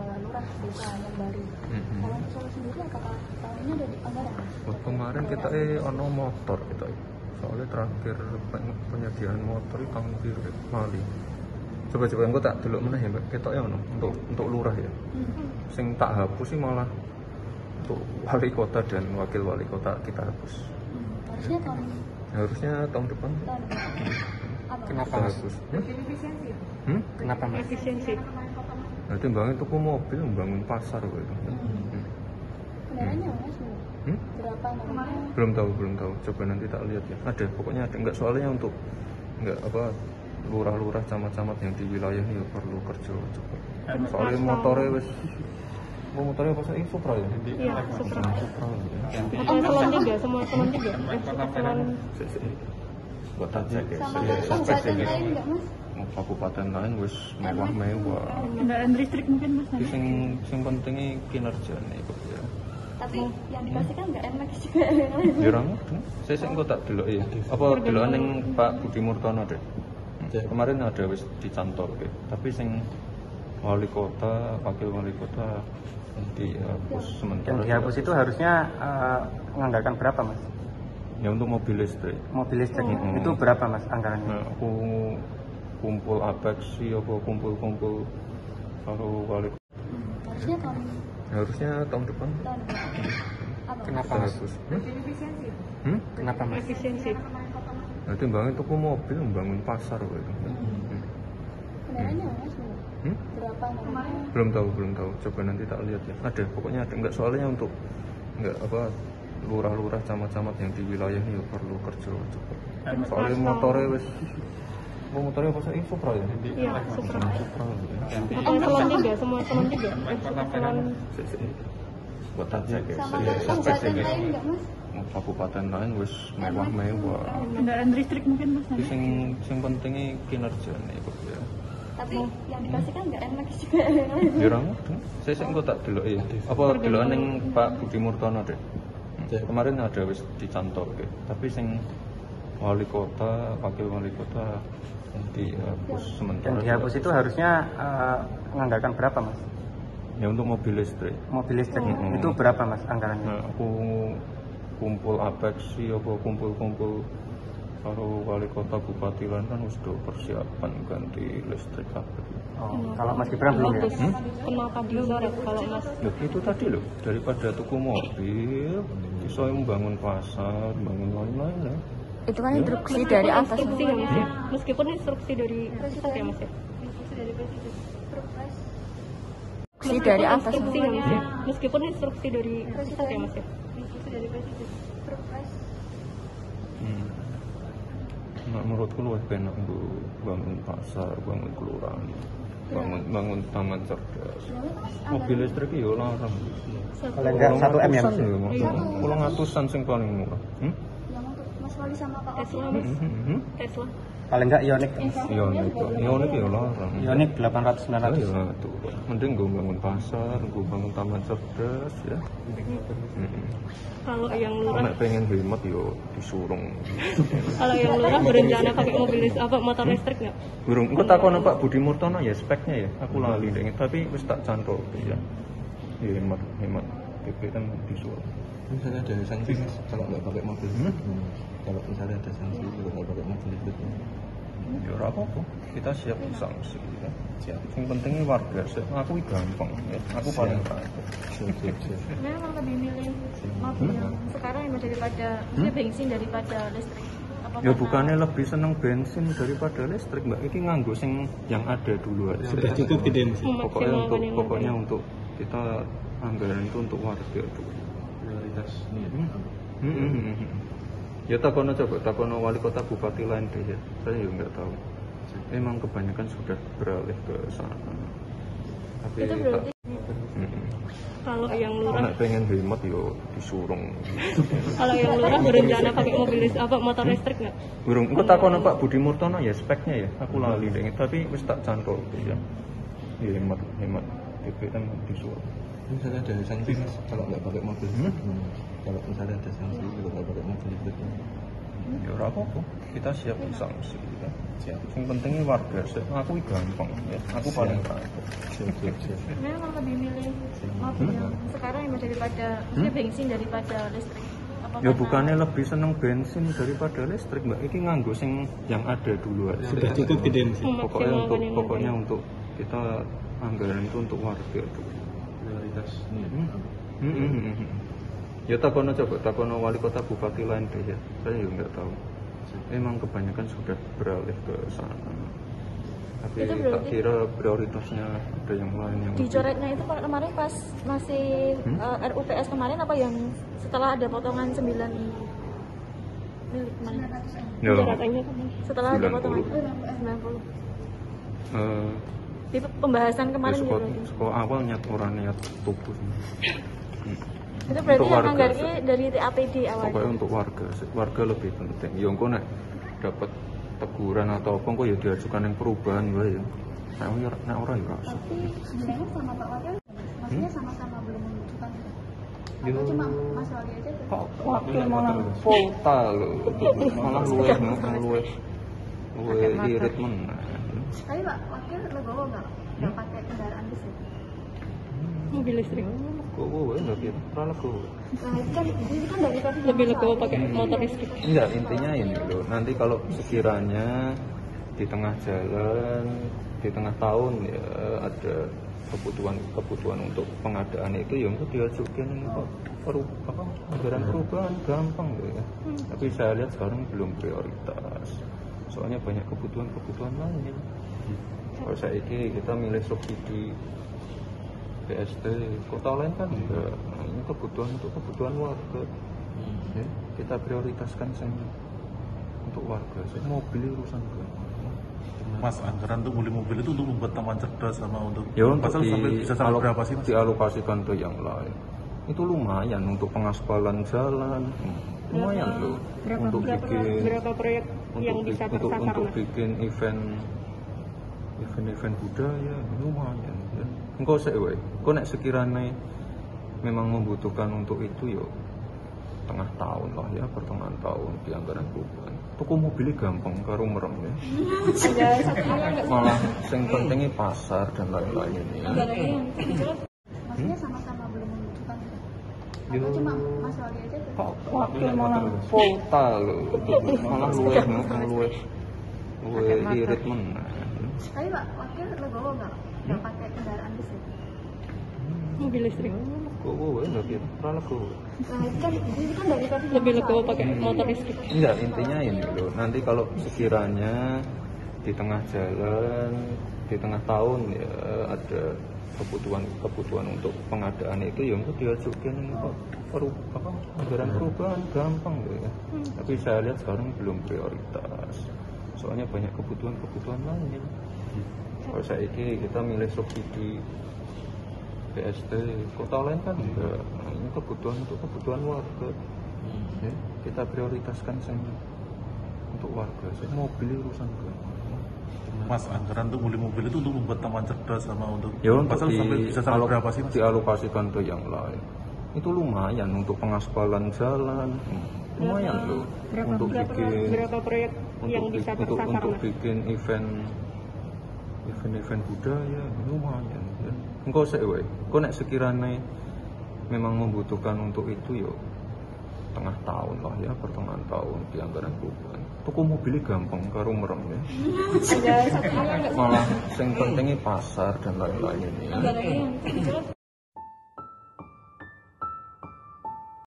lurah desa yang baru. Mm-mm. Kalau Solo sendiri apakah tahun ini ada di anggaran? Mas? Wah, kemarin kita eh ono motor kita eh. soalnya terakhir pen- penyediaan motor itu tahun biru ya, Mali coba coba engko tak delok meneh ya mbak kita ya ono untuk untuk lurah ya sing tak hapus sih malah untuk wali kota dan wakil wali kota kita hapus Hmm, harusnya tahun harusnya tahun depan tahun ini. Apa? Kenapa kita hapus hmm? Hmm? Kenapa mas? efisiensi Nanti bangun tuku mobil, membangun pasar gitu. Hmm. Kendaraannya mas Bu? Hmm? berapa namanya? Belum tahu, belum tahu. Coba nanti tak lihat ya. Ada, pokoknya ada. Enggak soalnya untuk enggak apa lurah-lurah camat-camat yang di wilayah ini perlu kerja cepat. Soalnya motornya wes Oh, motornya apa sih? Supra ya? iya supra Supra ya. Eh, salon Sik, sik. Buat aja ya. Sama Saya kabupaten lain nggak mas? Kabupaten lain wis mewah-mewah. kendaraan listrik mungkin mas Tapi sing sing pentingnya kinerja nih kok ya. Tapi yang dipastikan nggak NMAX juga yang. Ya. Saya sing kok tak delok ya. Apa delokan ning Pak Budi Murtono deh. Kemarin ada wis dicantol ke. Tapi sing wali kota, wakil wali kota dihapus sementara. Yang dihapus itu harusnya eh, menganggarkan berapa mas? Ya untuk mobil listrik. Mobil listrik Hmm. itu berapa mas anggarannya? Nah, aku kumpul apeksi apa kumpul-kumpul karo wali kota. Hmm, harusnya tahun Harusnya tahun depan tahun. Apa? Kenapa mas? Hmm? Hmm? Kenapa mas? efisiensi Nanti bangun tuku mobil, membangun pasar gitu. Hmm. Mas Bu? Hmm? berapa namanya? belum tahu belum tahu coba nanti tak lihat ya ada pokoknya ada enggak soalnya untuk enggak apa lurah-lurah camat-camat yang di wilayah ini perlu kerja cepat soalnya motornya wes oh, motornya apa sih Supra ya iya supra Supra ya. atau salon tiga semua salon Sik, sik. buat aja ya Sama Saya kabupaten spesifik. lain nggak mas? kabupaten lain wes mewah-mewah kendaraan listrik mungkin mas tapi sing sing pentingnya kinerja nih kok ya Tapi yang dipastikan nggak NMAX juga. Ya mudeng. Saya sing kok tak delok ya. Apa delokan ning Pak Budi Murtono deh. Kemarin ada wis dicantol ke. Tapi sing wali kota, wakil wali kota dihapus sementara. Yang dihapus itu harusnya eh, menganggarkan berapa mas? ya untuk mobil listrik. Mobil listrik Hmm. itu berapa mas anggarannya? Nah, aku kumpul apeksi apa kumpul-kumpul karo wali kota bupati lan kan wis do persiapan ganti listrik kabeh. Oh, kalau Mas Gibran belum ya? Terus kenapa disorot kalau mas Loh, itu tadi loh, daripada tuku mobil, bisa membangun pasar, bangun lain-lain ya. Itu kan instruksi dari atas. instruksi ya mas ya meskipun instruksi dari pusat ya mas ya Instruksi dari atas. instruksi ya mas ya meskipun instruksi dari pusat ya mas ya Hmm. Nah, menurutku lu enak bu bangun pasar, bangun kelurahan, bangun bangun taman cerdas. Mobil listrik ya larang. Paling enggak 1 M ya mas? Pulang atusan sing paling murah. Hmm? Yang untuk Mas Wali sama Pak Tesla mas Hmm, hmm. Tesla Paling enggak Ioniq mas? Ionik, Ionik ya larang. Ioniq 800 Ah, 900 ya, tuh. Mending gue bangun pasar, gue bangun taman cerdas ya. Hmm. kalau yang lurah Nek pengen hemat yo disurung. kalau yang lurah berencana pakai mobil apa motor listrik nggak Burung, engko takon Pak Budi Murtono ya speknya ya. Aku lali deh, tapi wis tak cantol ya. Ya, hemat, hemat. BBM disuruh. misalnya ada sanksi mas kalau nggak pakai mobil Hmm? kalau misalnya ada sanksi kalau nggak pakai mobil itu Ya ora apa-apa. Kita siap sanksi ya. Siap. Yang pentingnya warga, aku gampang ya. Aku paling takut. siap siap siap Memang lebih milih mobil yang sekarang ini daripada maksudnya bensin daripada listrik. Apa Ya bukannya lebih seneng bensin daripada listrik, Mbak. Ini nganggo sing yang ada dulu aja. sudah cukup gitu ya mas Pokoknya untuk pokoknya kita anggaran itu untuk warga dulu. prioritas ini ya. Hmm, hmm, hmm, hmm. Ya takono coba, takono wali kota bupati lain deh ya. Saya juga nggak tahu. Emang kebanyakan sudah beralih ke sana. Tapi Itu tak- berarti Hmm. kalau yang lurah Nek pengen hemat yo disurung. kalau yang lurah berencana pakai mobil listrik apa motor listrik nggak Burung, engko takono Pak Budi Murtono ya speknya ya. Aku lali deh, tapi wis tak cantol ya. Ya hemat, hemat. BBM disuruh. misalnya ada sanksi mas kalau nggak pakai mobil Hmm? kalau misalnya ada sanksi kalau nggak pakai mobil itu Ya ora apa-apa. Kita siap disanksi ya. Siap. Yang pentingnya warga sih. Aku gampang ya. Aku paling takut. Siap, siap, siap. Sebenarnya kalau lebih milih mobil yang sekarang yang daripada maksudnya bensin daripada listrik. Apa Ya bukannya lebih seneng bensin daripada listrik mbak. Ini nganggo sing yang ada dulu aja. Sudah cukup sih. Pokoknya untuk pokoknya untuk kita anggaran itu untuk warga. Prioritas. Hmm. Hmm, hmm. Ya takono coba, takono wali kota bupati lain deh ya. Saya juga nggak tahu. Memang kebanyakan sudah beralih ke sana. Tapi Itu tak kira prioritasnya ada yang lain yang dicoretnya itu kalau kemarin pas masih Hmm? eh, RUPS kemarin apa yang setelah ada potongan 9 milik kemarin Ya, Katanya kan setelah ada 90. potongan eh, 90 eh, di pembahasan ya kemarin ya sekolah, berarti sekolah awal niat orang niat tubuh. itu berarti Untuk yang warga, anggarnya dari TAPD awalnya Pokoknya untuk warga, warga lebih penting. Ya engko nek dapat teguran atau apa engko ya diajukan yang perubahan wae ya. Nek ora nek ora ya. Tapi sebenarnya sama Pak Wakil, maksudnya sama-sama belum menunjukkan itu. Yo. Cuma Mas Wali aja tuh? Kok wakil malah kota lho. Malah luwe luwe luwe irit meneh. Tapi Pak Wakil legowo nggak? Nggak pakai kendaraan listrik? mobil listrik. Kok kowe enggak kira ora lego. Nah itu kan, itu kan dari tadi Lebih legowo pakai motor listrik. Enggak, intinya ini loh. Nanti kalau sekiranya di tengah jalan, di tengah tahun ya ada kebutuhan kebutuhan untuk pengadaan itu ya untuk diajukan ini kok peru, apa anggaran perubahan gampang loh ya. Tapi saya lihat sekarang belum prioritas. Soalnya banyak kebutuhan-kebutuhan lain. Kalau saya ini kita milih subsidi PST, kota lain kan enggak. Nah, ini kebutuhan untuk kebutuhan warga. Ya, kita prioritaskan sing untuk warga. Sing mobil urusan ke. Mas anggaran untuk beli mobil itu untuk membuat taman cerdas sama untuk Ya untuk Pasal sampai di, bisa sampai berapa sih mas? dialokasikan ke yang lain. Itu lumayan untuk pengaspalan jalan. Hmm, Lumayan loh untuk Berapa, bikin berapa proyek yang bi- bisa untuk, untuk mas? bikin event event-event budaya lumayan ya. Engkau sih we, kau nek sekiranya memang membutuhkan untuk itu yo tengah tahun lah ya pertengahan tahun di anggaran perubahan. Tuku mobilnya gampang karo merem ya. Malah yang pentingnya pasar dan lain-lain ini. anggarannya yang dicoret Maksudnya sama-sama belum menunjukkan itu? Atau Yo. Cuma Mas Wali aja? Kok wakil malah kota loh, malah luwe luwe luwe irit meneh. Tapi Pak Wakil legowo nggak? Nggak pakai kendaraan listrik? Mobil listrik. Kok kowe enggak. Nah kan, itu kan dari tadi Lebih legowo pakai motor listrik. Enggak, intinya ini loh. Nanti kalau sekiranya di tengah jalan, di tengah tahun ya ada kebutuhan kebutuhan untuk pengadaan itu ya untuk diajukan ini kok peru, apa anggaran perubahan gampang ya. Tapi saya lihat sekarang belum prioritas. Soalnya banyak kebutuhan-kebutuhan lain. Kalau saya ini kita milih subsidi PST, kota lain kan enggak. Nah, ini kebutuhan untuk kebutuhan warga. Ya, kita prioritaskan sing untuk warga. Sing mobil urusan ke. Mas anggaran untuk beli mobil itu untuk membuat taman cerdas sama untuk Ya untuk Pasal di, sampai bisa sampai alok- berapa sih mas? dialokasikan ke yang lain. Itu lumayan untuk pengaspalan jalan. Hmm, Lumayan loh untuk bikin Berapa proyek yang untuk, bisa bi- untuk, tersasar untuk mas? bikin event event-event budaya lumayan ya. engkau sih we kau nek sekiranya memang membutuhkan untuk itu yo tengah tahun lah ya pertengahan tahun di anggaran perubahan tuku mobilnya gampang karo merem ya. Malah yang pentingnya pasar dan lain-lain ini anggarannya yang dicoret